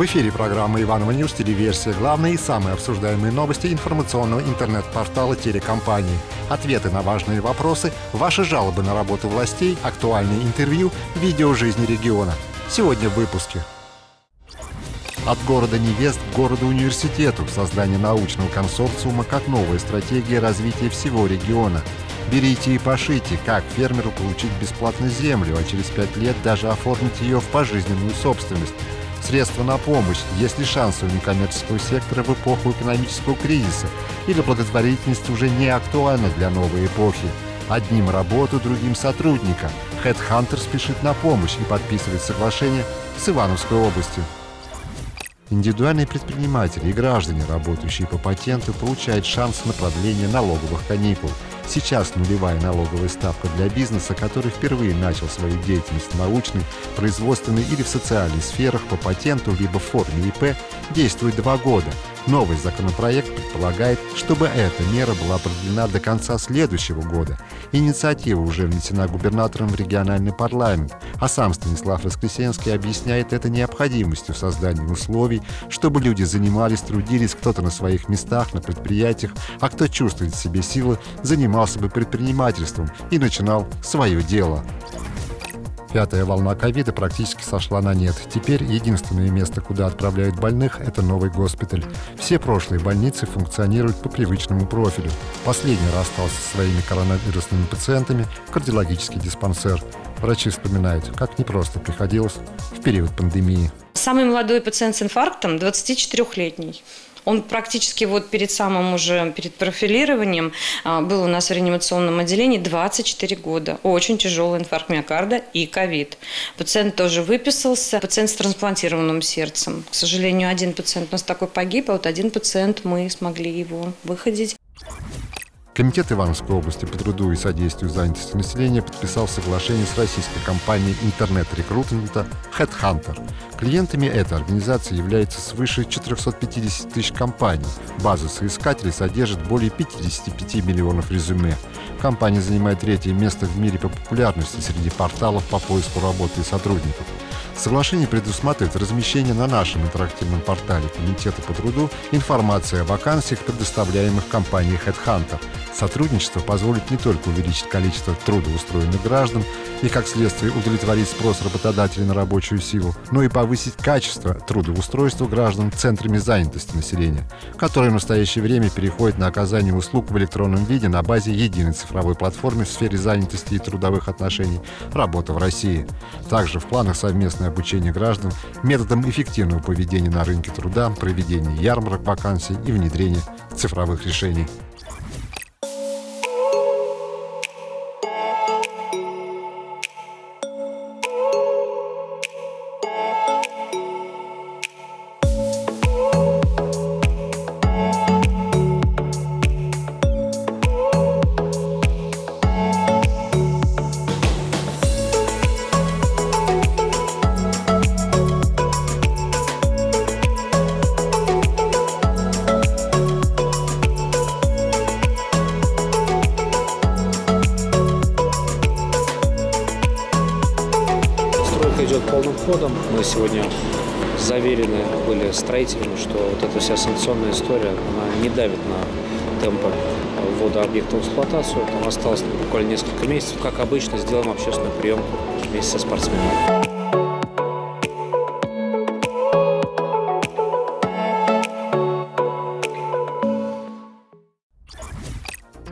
В эфире программа «Иваново News», телеверсия, главные и самые обсуждаемые новости информационного интернет-портала телекомпании. Ответы на важные вопросы, ваши жалобы на работу властей, актуальные интервью, видео жизни региона. Сегодня в выпуске. От города невест к городу-университету. Создание научного консорциума как новая стратегия развития всего региона. Берите и пошите, как фермеру получить бесплатно землю, а через пять лет даже оформить ее в пожизненную собственность. Средства на помощь, есть ли шансы у некоммерческого сектора в эпоху экономического кризиса, или благотворительность уже не актуальна для новой эпохи. Одним работу, другим сотрудника. Headhunter спешит на помощь и подписывает соглашение с Ивановской областью. Индивидуальные предприниматели и граждане, работающие по патенту, получают шанс на продление налоговых каникул. Сейчас нулевая налоговая ставка для бизнеса, который впервые начал свою деятельность в научной, производственной или в социальной сферах по патенту либо в форме ИП, действует два года – Новый законопроект предполагает, чтобы эта мера была продлена до конца следующего года. Инициатива уже внесена губернатором в региональный парламент, а сам Станислав Воскресенский объясняет это необходимостью создания условий, чтобы люди занимались, трудились кто-то на своих местах, на предприятиях, а кто чувствует в себе силы, занимался бы предпринимательством и начинал свое дело. Пятая волна ковида практически сошла на нет. Теперь единственное место, куда отправляют больных, это новый госпиталь. Все прошлые больницы функционируют по привычному профилю. Последний расстался со своими коронавирусными пациентами кардиологический диспансер. Врачи вспоминают, как непросто приходилось в период пандемии. Самый молодой пациент с инфарктом 24-летний. Он практически вот перед самым уже, перед профилированием а, был у нас в реанимационном отделении 24 года. Очень тяжелый инфаркт миокарда и ковид. Пациент тоже выписался. Пациент с трансплантированным сердцем. К сожалению, один пациент у нас такой погиб, а вот один пациент мы смогли его выходить. Комитет Ивановской области по труду и содействию занятости населения подписал соглашение с российской компанией интернет-рекрутмента Headhunter. Клиентами этой организации является свыше 450 тысяч компаний. База соискателей содержит более 55 миллионов резюме. Компания занимает третье место в мире по популярности среди порталов по поиску работы и сотрудников. Соглашение предусматривает размещение на нашем интерактивном портале Комитета по труду информации о вакансиях, предоставляемых компанией Headhunter – Сотрудничество позволит не только увеличить количество трудоустроенных граждан и, как следствие, удовлетворить спрос работодателей на рабочую силу, но и повысить качество трудоустройства граждан центрами занятости населения, которые в настоящее время переходят на оказание услуг в электронном виде на базе единой цифровой платформы в сфере занятости и трудовых отношений «Работа в России». Также в планах совместное обучение граждан методом эффективного поведения на рынке труда, проведения ярмарок вакансий и внедрения цифровых решений. Строителями, что вот эта вся санкционная история, она не давит на темпы ввода объекта в эксплуатацию. Там осталось буквально несколько месяцев. Как обычно, сделаем общественную приемку вместе со спортсменами.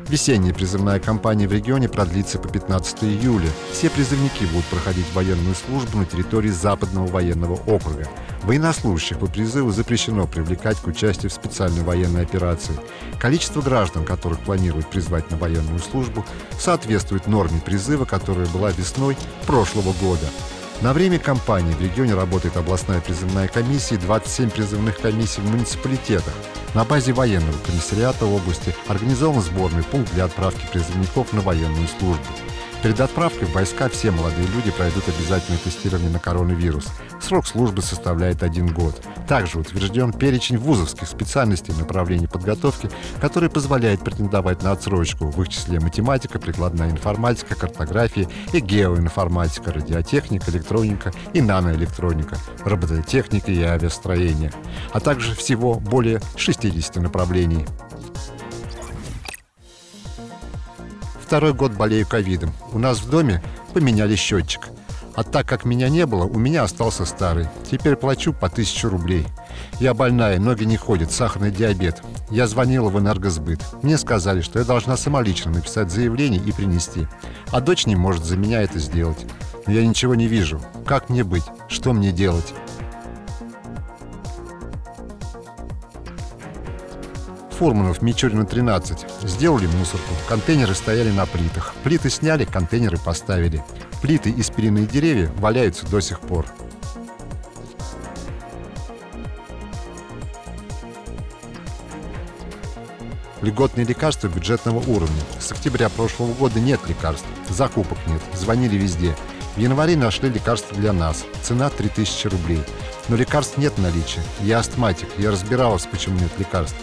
Весенняя призывная кампания в регионе продлится по 15 июля. Все призывники будут проходить военную службу на территории Западного военного округа. Военнослужащих по призыву запрещено привлекать к участию в специальной военной операции. Количество граждан, которых планируют призвать на военную службу, соответствует норме призыва, которая была весной прошлого года. На время кампании в регионе работает областная призывная комиссия и 27 призывных комиссий в муниципалитетах. На базе военного комиссариата области организован сборный пункт для отправки призывников на военную службу. Перед отправкой в войска все молодые люди пройдут обязательное тестирование на коронавирус. Срок службы составляет один год. Также утвержден перечень вузовских специальностей направлений подготовки, который позволяет претендовать на отсрочку, в их числе математика, прикладная информатика, картография и геоинформатика, радиотехника, электроника и наноэлектроника, робототехника и авиастроение, а также всего более 60 направлений. Второй год болею ковидом. У нас в доме поменяли счетчик. А так как меня не было, у меня остался старый. Теперь плачу по тысячу рублей. Я больная, ноги не ходят, сахарный диабет. Я звонила в энергосбыт. Мне сказали, что я должна самолично написать заявление и принести. А дочь не может за меня это сделать. Но я ничего не вижу. Как мне быть? Что мне делать? Фурманов, Мичурина, 13. Сделали мусорку. Контейнеры стояли на плитах. Плиты сняли, контейнеры поставили. Плиты и спиленные деревья валяются до сих пор. Льготные лекарства бюджетного уровня. С октября прошлого года нет лекарств. Закупок нет. Звонили везде. В январе нашли лекарства для нас. Цена 3000 рублей. Но лекарств нет в наличии. Я астматик. Я разбиралась, почему нет лекарств.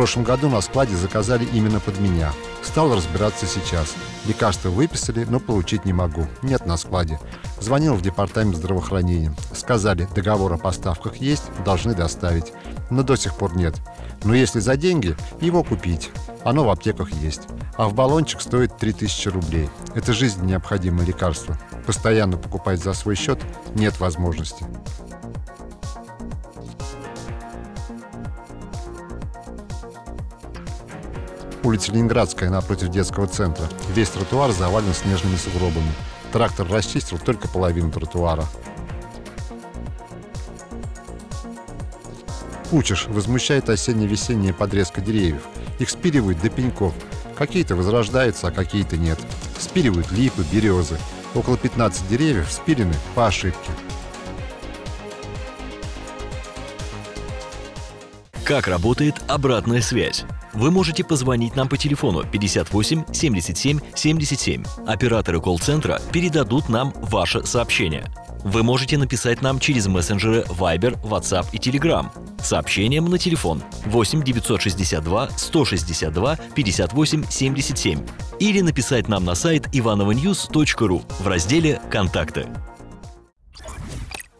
Прошлом году на складе заказали именно под меня. Стал разбираться сейчас. Лекарства выписали, но получить не могу. Нет на складе. Звонил в департамент здравоохранения. Сказали, договор о поставках есть, должны доставить. Но до сих пор нет. Но если за деньги, его купить. Оно в аптеках есть. А в баллончик стоит 3000 рублей. Это жизненно необходимое лекарство. Постоянно покупать за свой счет нет возможности. Улица Ленинградская напротив детского центра. Весь тротуар завален снежными сугробами. Трактор расчистил только половину тротуара. Учиш возмущает осенне-весенняя подрезка деревьев. Их спиливают до пеньков. Какие-то возрождаются, а какие-то нет. Спиливают липы, березы. Около 15 деревьев спилены по ошибке. Как работает обратная связь? Вы можете позвонить нам по телефону 58 77 77. Операторы колл-центра передадут нам ваше сообщение. Вы можете написать нам через мессенджеры Viber, WhatsApp и Telegram. Сообщением на телефон 8 962 162 58 77 или написать нам на сайт ivanovanews.ru в разделе «Контакты».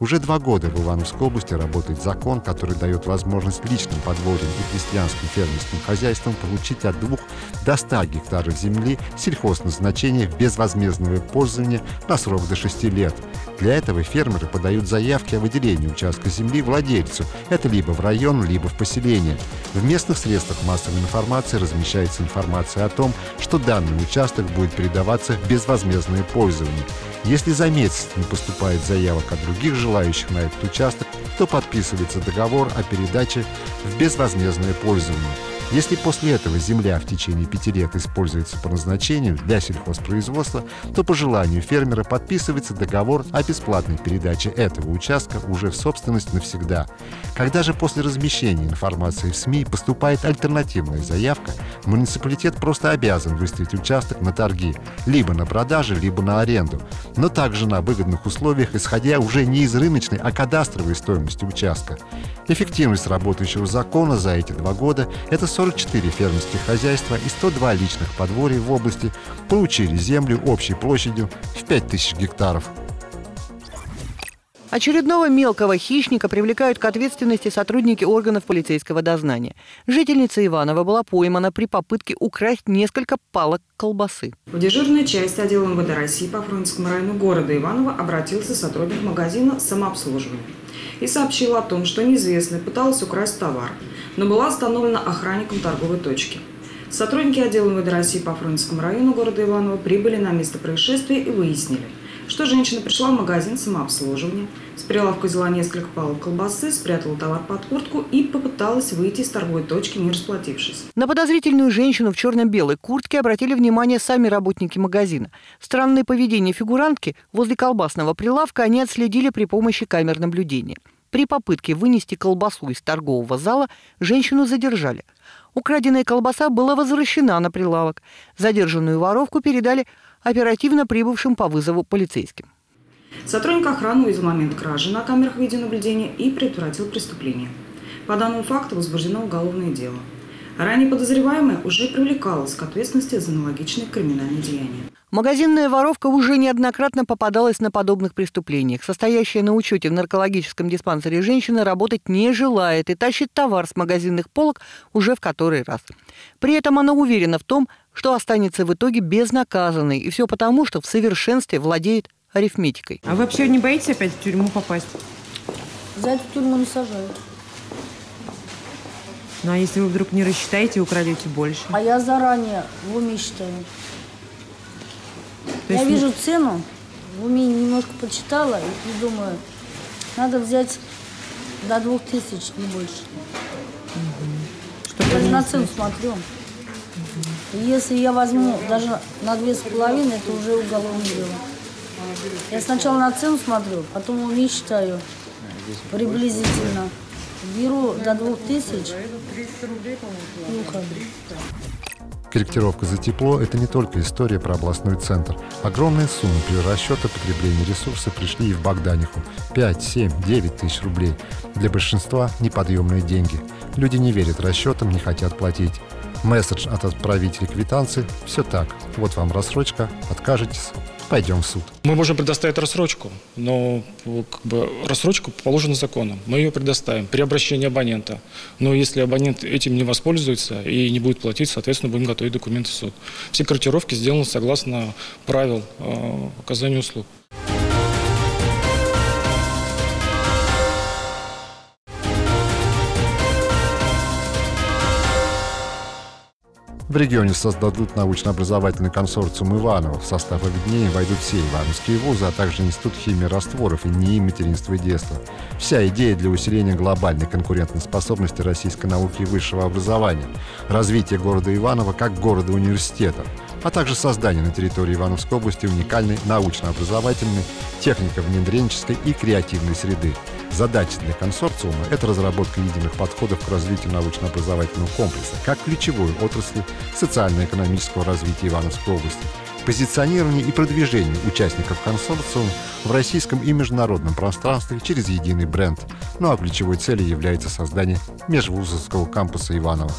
Уже два года в Ивановской области работает закон, который дает возможность личным подворьям и крестьянским фермерским хозяйствам получить от 2 до 100 гектаров земли сельхозназначения в безвозмездное пользование на срок до 6 лет. Для этого фермеры подают заявки о выделении участка земли владельцу. Это либо в район, либо в поселение. В местных средствах массовой информации размещается информация о том, что данный участок будет передаваться в безвозмездное пользование. Если за месяц не поступает заявок от других желающих на этот участок, то подписывается договор о передаче в безвозмездное пользование. Если после этого земля в течение пяти лет используется по назначению для сельхозпроизводства, то по желанию фермера подписывается договор о бесплатной передаче этого участка уже в собственность навсегда. Когда же после размещения информации в СМИ поступает альтернативная заявка, муниципалитет просто обязан выставить участок на торги, либо на продажу, либо на аренду, но также на выгодных условиях, исходя уже не из рыночной, а кадастровой стоимости участка. Эффективность работающего закона за эти два года – это 44 фермерских хозяйства и 102 личных подворья в области получили землю общей площадью в 5000 гектаров. Очередного мелкого хищника привлекают к ответственности сотрудники органов полицейского дознания. Жительница Иванова была поймана при попытке украсть несколько палок колбасы. В дежурную часть отдела МВД России по Фрунзенскому району города Иваново обратился сотрудник магазина самообслуживания и сообщил о том, что неизвестная пыталась украсть товар, но была остановлена охранником торговой точки. Сотрудники отдела МВД России по Фрунзенскому району города Иваново прибыли на место происшествия и выяснили – что женщина пришла в магазин самообслуживания, с прилавка взяла несколько палок колбасы, спрятала товар под куртку и попыталась выйти из торговой точки, не расплатившись. На подозрительную женщину в черно-белой куртке обратили внимание сами работники магазина. Странное поведение фигурантки возле колбасного прилавка они отследили при помощи камер наблюдения. При попытке вынести колбасу из торгового зала женщину задержали. Украденная колбаса была возвращена на прилавок. Задержанную воровку передали оперативно прибывшим по вызову полицейским. Сотрудник охраны увидел момент кражи на камерах видеонаблюдения и предотвратил преступление. По данному факту возбуждено уголовное дело. Ранее подозреваемая уже привлекалась к ответственности за аналогичные криминальные деяния. Магазинная воровка уже неоднократно попадалась на подобных преступлениях. Состоящая на учете в наркологическом диспансере женщина работать не желает и тащит товар с магазинных полок уже в который раз. При этом она уверена в том, что останется в итоге безнаказанной. И все потому, что в совершенстве владеет арифметикой. А вы вообще не боитесь опять в тюрьму попасть? За эту тюрьму не сажают. Ну а если вы вдруг не рассчитаете и украдете больше? А я заранее в уме считаю. То я есть вижу цену, в уме немножко почитала и думаю, надо взять до двух тысяч, не больше. Чтобы Я же на цену смотрю. И Если я возьму даже на две с половиной, это уже уголовное дело. Я сначала на цену смотрю, потом уме считаю приблизительно. Беру до двух тысяч и ухожу. Корректировка за тепло – это не только история про областной центр. Огромные суммы перерасчета потребления ресурсов пришли и в Богданиху. 5, 7, 9 тысяч рублей. Для большинства неподъемные деньги. Люди не верят расчетам, не хотят платить. Месседж от отправителей квитанции – все так. Вот вам рассрочка, откажетесь, пойдем в суд. Мы можем предоставить рассрочку, но как бы, рассрочку положена законом. Мы ее предоставим при обращении абонента. Но если абонент этим не воспользуется и не будет платить, соответственно, будем готовить документы в суд. Все корректировки сделаны согласно правил э, оказания услуг. В регионе создадут научно-образовательный консорциум Иванова. В состав объединения войдут все ивановские вузы, а также Институт химии растворов и НИИ материнства и детства. Вся идея для усиления глобальной конкурентоспособности российской науки и высшего образования, развития города Иванова как города-университета, а также создание на территории Ивановской области уникальной научно-образовательной, технико-внедренческой и креативной среды. Задача для консорциума – это разработка единых подходов к развитию научно-образовательного комплекса как ключевой отрасли социально-экономического развития Ивановской области, позиционирование и продвижение участников консорциума в российском и международном пространстве через единый бренд. Ну а ключевой целью является создание межвузовского кампуса Иванова.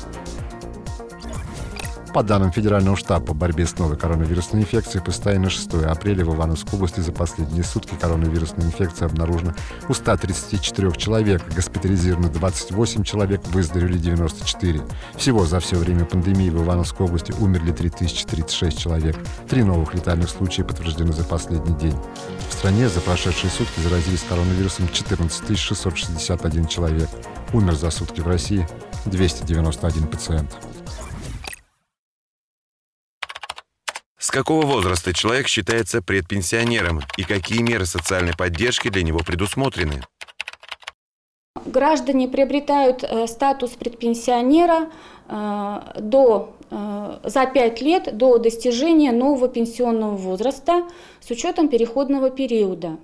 По данным Федерального штаба по борьбе с новой коронавирусной инфекцией, по состоянию на 6 апреля в Ивановской области за последние сутки коронавирусная инфекция обнаружена у 134 человек, госпитализировано 28 человек, выздоровели 94. Всего за все время пандемии в Ивановской области умерли 3036 человек. Три новых летальных случая подтверждены за последний день. В стране за прошедшие сутки заразились коронавирусом 14 661 человек. Умер за сутки в России 291 пациент. С какого возраста человек считается предпенсионером и какие меры социальной поддержки для него предусмотрены? Граждане приобретают э, статус предпенсионера э, до, э, за 5 лет до достижения нового пенсионного возраста с учетом переходного периода.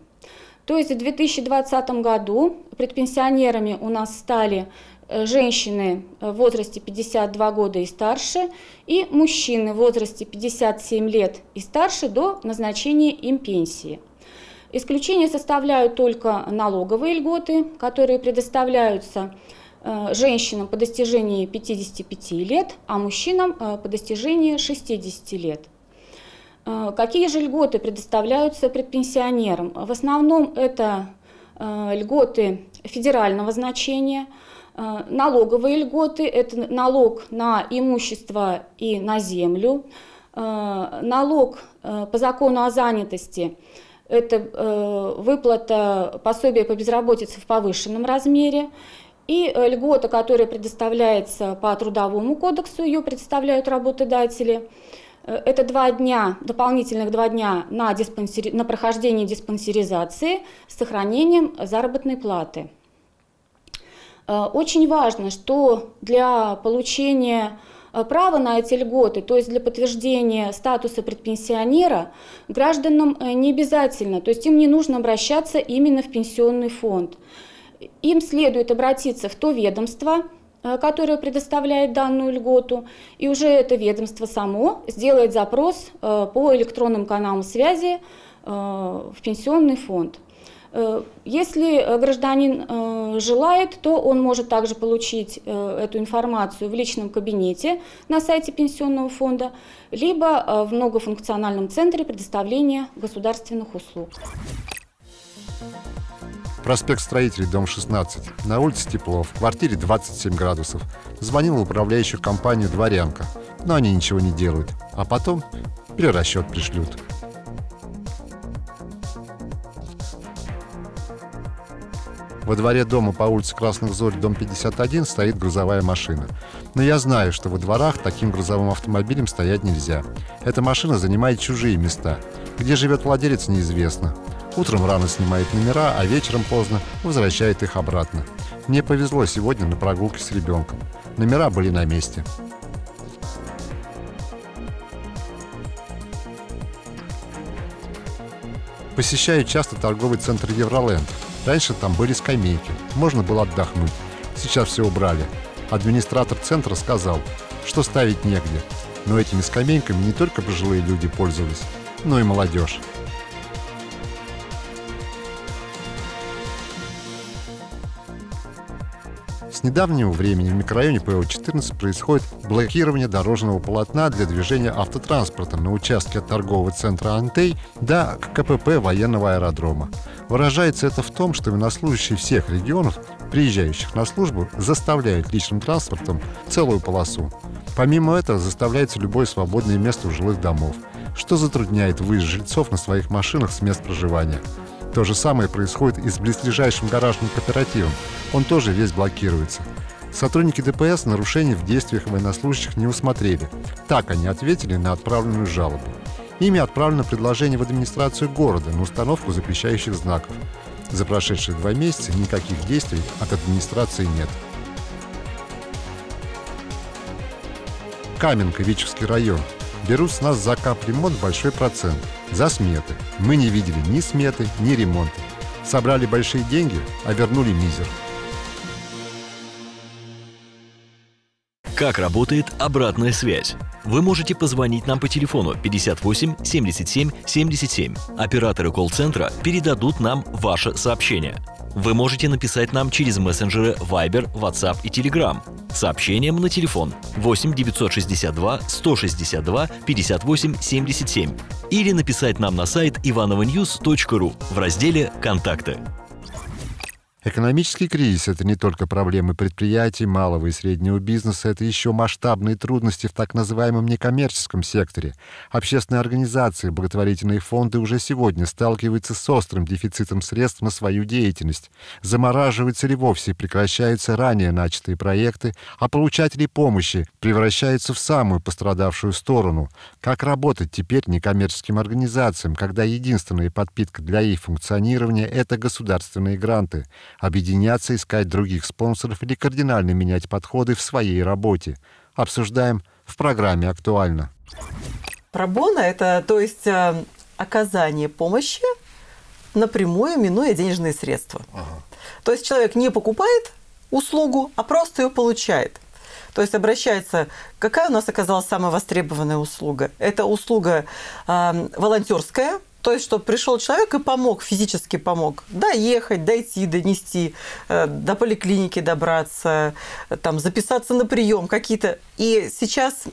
То есть в 2020 году предпенсионерами у нас стали женщины в возрасте 52 года и старше и мужчины в возрасте 57 лет и старше до назначения им пенсии. Исключение составляют только налоговые льготы, которые предоставляются э, женщинам по достижении 55 лет, а мужчинам э, по достижении 60 лет. Какие же льготы предоставляются предпенсионерам? В основном это льготы федерального значения – Э, налоговые льготы – это налог на имущество и на землю, э, налог э, по закону о занятости – это выплата пособия по безработице в повышенном размере, и льгота, которая предоставляется по Трудовому кодексу, ее предоставляют работодатели. Это два дня, дополнительных два дня на, диспансери... на прохождение диспансеризации с сохранением заработной платы. Э, очень важно, что для получения э, права на эти льготы, то есть для подтверждения статуса предпенсионера, гражданам э, не обязательно, то есть им не нужно обращаться именно в пенсионный фонд. Им следует обратиться в то ведомство, которое предоставляет данную льготу, и уже это ведомство само сделает запрос по электронным каналам связи в пенсионный фонд. Э, если э, гражданин э, желает, то он может также получить эту информацию в личном кабинете на сайте Пенсионного фонда, либо в многофункциональном центре предоставления государственных услуг. Проспект Строителей, дом 16. На улице тепло, в квартире 27 градусов. Звонил в управляющую компанию «Дворянка», но они ничего не делают. А потом перерасчет пришлют. Во дворе дома по улице Красных Зорь, дом 51, стоит грузовая машина. Но я знаю, что во дворах таким грузовым автомобилем стоять нельзя. Эта машина занимает чужие места. Где живет владелец, неизвестно. Утром рано снимает номера, а вечером поздно возвращает их обратно. Мне повезло сегодня на прогулке с ребенком. Номера были на месте. Посещаю часто торговый центр Евроленд. Раньше там были скамейки, можно было отдохнуть. Сейчас все убрали. Администратор центра сказал, что ставить негде. Но этими скамейками не только пожилые люди пользовались, но и молодежь. С недавнего времени в микрорайоне ПО-14 происходит блокирование дорожного полотна для движения автотранспорта на участке от торгового центра «Антей» до КПП военного аэродрома. Выражается это в том, что военнослужащие всех регионов, приезжающих на службу, заставляют личным транспортом целую полосу. Помимо этого заставляется любое свободное место у жилых домов, что затрудняет выезд жильцов на своих машинах с мест проживания – то же самое происходит и с близлежащим гаражным кооперативом. Он тоже весь блокируется. Сотрудники ДПС нарушений в действиях военнослужащих не усмотрели. Так они ответили на отправленную жалобу. Ими отправлено предложение в администрацию города на установку запрещающих знаков. За прошедшие два месяца никаких действий от администрации нет. Каменка, Вичевский район. Берут с нас за капремонт большой процент – за сметы. Мы не видели ни сметы, ни ремонта. Собрали большие деньги, а вернули мизер. Как работает обратная связь? Вы можете позвонить нам по телефону 58 77 77. Операторы колл-центра передадут нам ваше сообщение. Вы можете написать нам через мессенджеры Viber, WhatsApp и Telegram сообщением на телефон 8 962 162 58 77 или написать нам на сайт ivanovanews.ru в разделе «Контакты». Экономический кризис – это не только проблемы предприятий, малого и среднего бизнеса, это еще масштабные трудности в так называемом некоммерческом секторе. Общественные организации, благотворительные фонды уже сегодня сталкиваются с острым дефицитом средств на свою деятельность. Замораживаются или вовсе прекращаются ранее начатые проекты, а получатели помощи превращаются в самую пострадавшую сторону. Как работать теперь некоммерческим организациям, когда единственная подпитка для их функционирования – это государственные гранты – объединяться, искать других спонсоров или кардинально менять подходы в своей работе. Обсуждаем в программе «Актуально». Пробона – это, то есть, э, оказание помощи напрямую, минуя денежные средства. Ага. То есть человек не покупает услугу, а просто ее получает. То есть обращается, какая у нас оказалась самая востребованная услуга? Это услуга э, волонтерская, то есть, что пришел человек и помог, физически помог доехать, дойти, донести, э, до поликлиники добраться, там, записаться на прием какие-то. И сейчас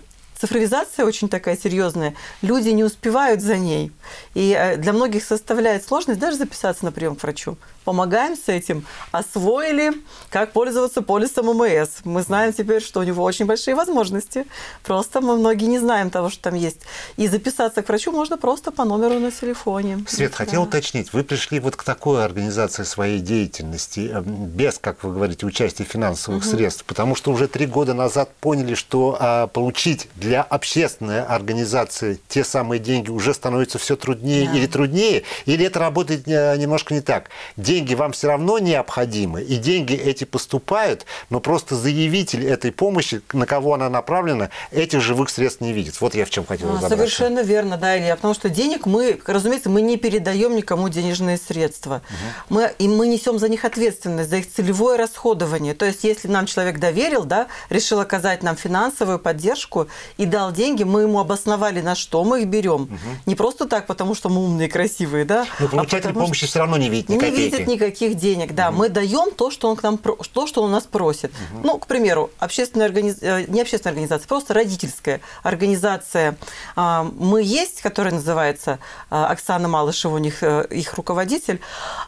цифровизация очень такая серьезная, люди не успевают за ней. И э, для многих составляет сложность даже записаться на прием к врачу. Помогаем с этим. Освоили, как пользоваться полисом ММС. Мы знаем теперь, что у него очень большие возможности. Просто мы многие не знаем того, что там есть. И записаться к врачу можно просто по номеру на телефоне. Свет, да. хотел уточнить, вы пришли вот к такой организации своей деятельности, э, без, как вы говорите, участия финансовых угу. средств, потому что уже три года назад поняли, что а, получить для для общественной организации те самые деньги уже становятся все труднее Да. или труднее, или это работает э, немножко не так? Деньги вам все равно необходимы, и деньги эти поступают, но просто заявитель этой помощи, на кого она направлена, этих живых средств не видит. Вот я в чем хотел А, разобраться. Совершенно верно, да, Илья. Потому что денег мы, разумеется, мы не передаем никому денежные средства. Мы, и мы несем за них ответственность, за их целевое расходование. То есть, если нам человек доверил, да, решил оказать нам финансовую поддержку и дал деньги, мы ему обосновали, на что мы их берем. Не просто так, потому что мы умные и красивые, да. Но а получатель потому помощи все равно не видит ни не копейки. видит никаких денег, да. Мы даем то, что он к нам, то, что он нас просит. Ну, к примеру, общественная организация, не общественная организация, просто родительская организация а, «Мы есть», которая называется а, Оксана Малышева, у них э, их руководитель.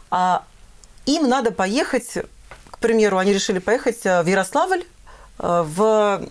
А, Им надо поехать, к примеру, они решили поехать э, в Ярославль э, в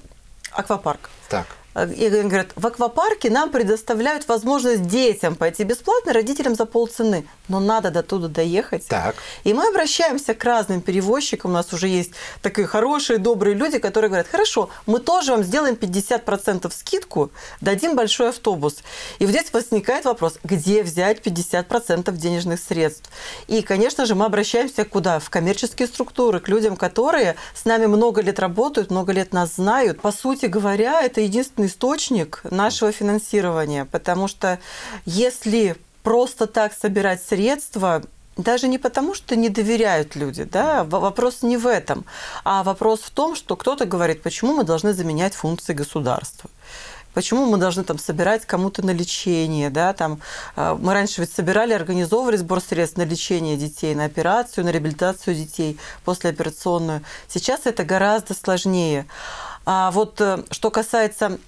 аквапарк. Так. И говорят, в аквапарке нам предоставляют возможность детям пойти бесплатно, родителям за полцены. Но надо до туда доехать. Так. И мы обращаемся к разным перевозчикам. У нас уже есть такие хорошие, добрые люди, которые говорят, хорошо, мы тоже вам сделаем 50% скидку, дадим большой автобус. И вот здесь возникает вопрос, где взять 50% денежных средств? И, конечно же, мы обращаемся куда? В коммерческие структуры, к людям, которые с нами много лет работают, много лет нас знают. По сути говоря, это единственный источник нашего финансирования, потому что если просто так собирать средства, даже не потому, что не доверяют люди, да, вопрос не в этом, а вопрос в том, что кто-то говорит, почему мы должны заменять функции государства. Почему мы должны там собирать кому-то на лечение, да, там э, мы раньше ведь собирали, организовывали сбор средств на лечение детей, на операцию, на реабилитацию детей, послеоперационную. Сейчас это гораздо сложнее. А вот э, что касается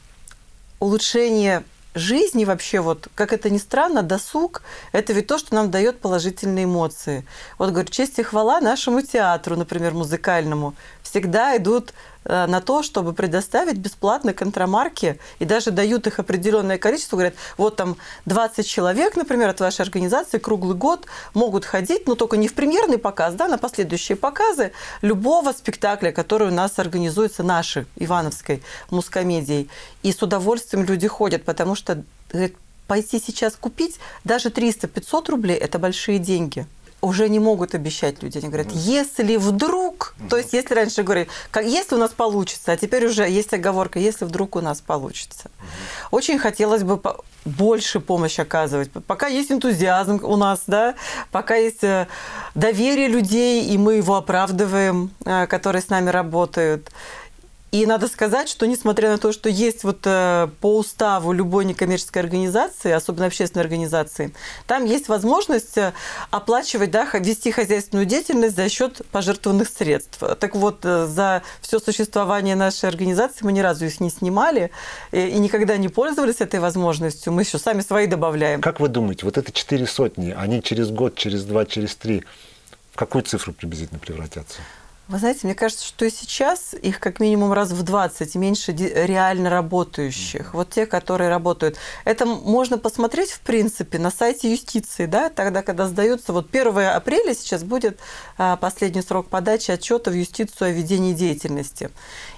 улучшения жизни вообще, вот, как это ни странно, досуг – это ведь то, что нам дает положительные эмоции. Вот, говорю, честь и хвала нашему театру, например, музыкальному, всегда идут на то, чтобы предоставить бесплатно контрамарки, и даже дают их определенное количество, говорят, вот там 20 человек, например, от вашей организации круглый год могут ходить, но только не в премьерный показ, да, на последующие показы любого спектакля, который у нас организуется нашей Ивановской мускомедией. И с удовольствием люди ходят, потому что говорят, пойти сейчас купить даже 300-500 рублей – это большие деньги уже не могут обещать люди. Они говорят, если вдруг, то есть если раньше говорили, как, если у нас получится, а теперь уже есть оговорка, если вдруг у нас получится. Очень хотелось бы больше помощи оказывать. Пока есть энтузиазм у нас, да, пока есть э, доверие людей, и мы его оправдываем, э, которые с нами работают. И надо сказать, что несмотря на то, что есть вот э, по уставу любой некоммерческой организации, особенно общественной организации, там есть возможность э, оплачивать, да, вести хозяйственную деятельность за счет пожертвованных средств. Так вот, э, за все существование нашей организации мы ни разу их не снимали э, и никогда не пользовались этой возможностью. Мы еще сами свои добавляем. Как вы думаете, вот это четыре сотни, они через год, через два, через три, в какую цифру приблизительно превратятся? Вы знаете, мне кажется, что и сейчас их как минимум раз в 20 меньше реально работающих. Вот те, которые работают. Это можно посмотреть, в принципе, на сайте юстиции, да, тогда, когда сдаются. Вот 1 апреля сейчас будет а, последний срок подачи отчета в юстицию о ведении деятельности.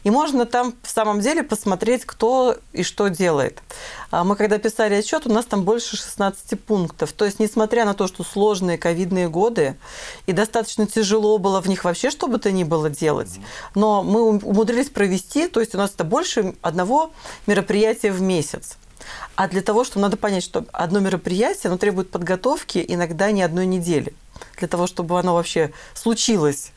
И можно там в самом деле посмотреть, кто и что делает. А Мы когда писали отчет, у нас там больше 16 пунктов. То есть, несмотря на то, что сложные ковидные годы, и достаточно тяжело было в них вообще что бы то ни было делать, но мы ум- умудрились провести, то есть у нас это больше одного мероприятия в месяц. А для того, что надо понять, что одно мероприятие, оно требует подготовки иногда не одной недели, для того, чтобы оно вообще случилось.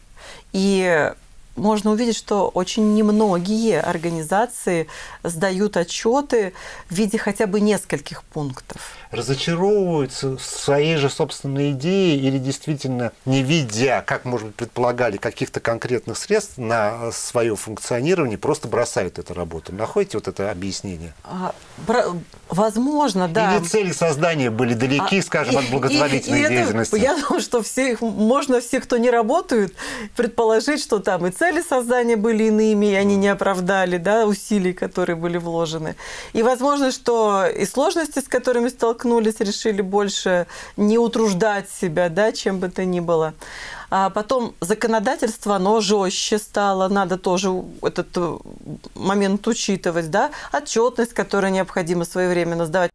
И можно увидеть, что очень немногие организации сдают отчеты в виде хотя бы нескольких пунктов. разочаровываются в своей же собственной идее или действительно, не видя, как, может быть, предполагали, каких-то конкретных средств на свое функционирование, просто бросают эту работу. Находите вот это объяснение? А, Возможно, да. Или цели создания были далеки, А, скажем, и- от благотворительной и- и это- деятельности? я думаю, что все, можно все, кто не работают, предположить, что там и цели создания были иными, и они не оправдали да, усилий, которые были вложены. И возможно, что и сложности, с которыми столкнулись, решили больше не утруждать себя, да, чем бы то ни было. А потом законодательство, оно жестче стало, надо тоже этот э, момент учитывать, да, отчетность, которую необходимо своевременно сдавать.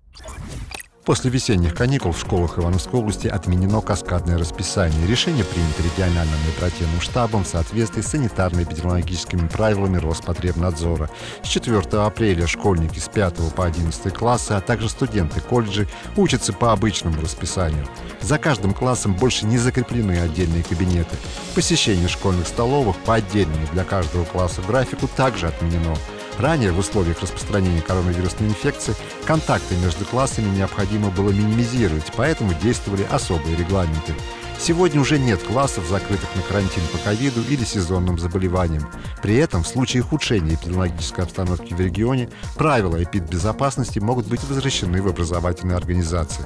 После весенних каникул в школах Ивановской области отменено каскадное расписание. Решение принято региональным оперативным штабом в соответствии с санитарно-эпидемиологическими правилами Роспотребнадзора. С 4 апреля школьники с 5 по 11 классы, а также студенты колледжей учатся по обычному расписанию. За каждым классом больше не закреплены отдельные кабинеты. Посещение школьных столовых по отдельному для каждого класса графику также отменено. Ранее в условиях распространения коронавирусной инфекции контакты между классами необходимо было минимизировать, поэтому действовали особые регламенты. Сегодня уже нет классов, закрытых на карантин по ковиду или сезонным заболеваниям. При этом в случае ухудшения эпидемиологической обстановки в регионе правила эпидбезопасности могут быть возвращены в образовательные организации.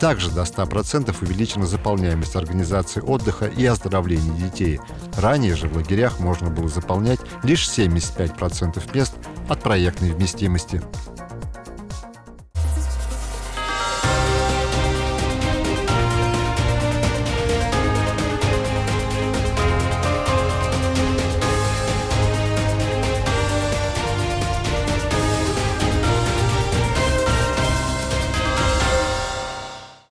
Также до 100% увеличена заполняемость организации отдыха и оздоровления детей. Ранее же в лагерях можно было заполнять лишь 75% мест от проектной вместимости.